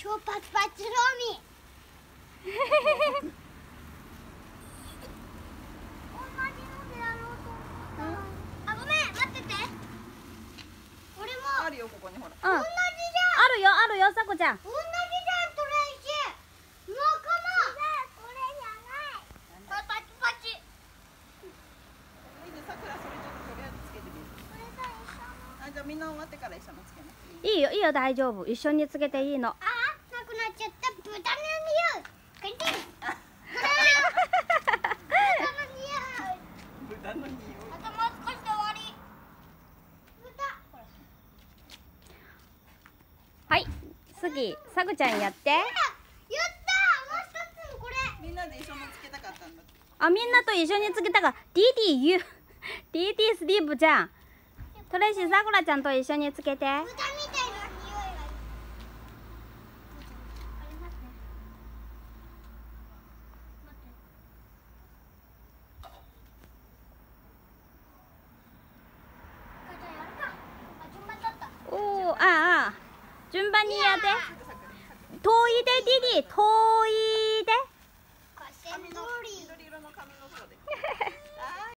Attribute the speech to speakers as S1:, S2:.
S1: 超パチパチロミ。同じのでやろうと思ったあごめん待ってて。俺も。
S2: あるよここにほら。
S3: うん。あ
S1: 同じじゃん
S3: るよあるよさこちゃん。
S1: 同じじゃんトレイシー。仲間。これじゃない。パチパチ。
S2: いいねさくらそれちょっととりあえずつけてみる。
S1: これと一緒の。
S2: あじゃあみんな終わってから一緒のつけなくて。いい
S3: いいよいいよ大丈夫。一緒につけていいの
S1: くなっちゃった豚の匂い帰って豚の匂い
S2: 豚の匂い
S3: はい次さくちゃんやって。
S1: やったもう一つこれ。
S2: みんなで一緒のつけたか。ったんだ
S3: あみんなと一緒につけたスティーブちゃん。トレイシーさくらちゃんと一緒につけて。
S1: 豚みたいな匂いがあれ待って待ってあじゃあやるかあ順番だった
S3: おおああ順番にやって。遠いでディディ遠いで。
S1: 河川通り
S2: 緑。色の髪の色で